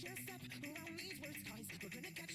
Just your step around these words, guys. We're gonna catch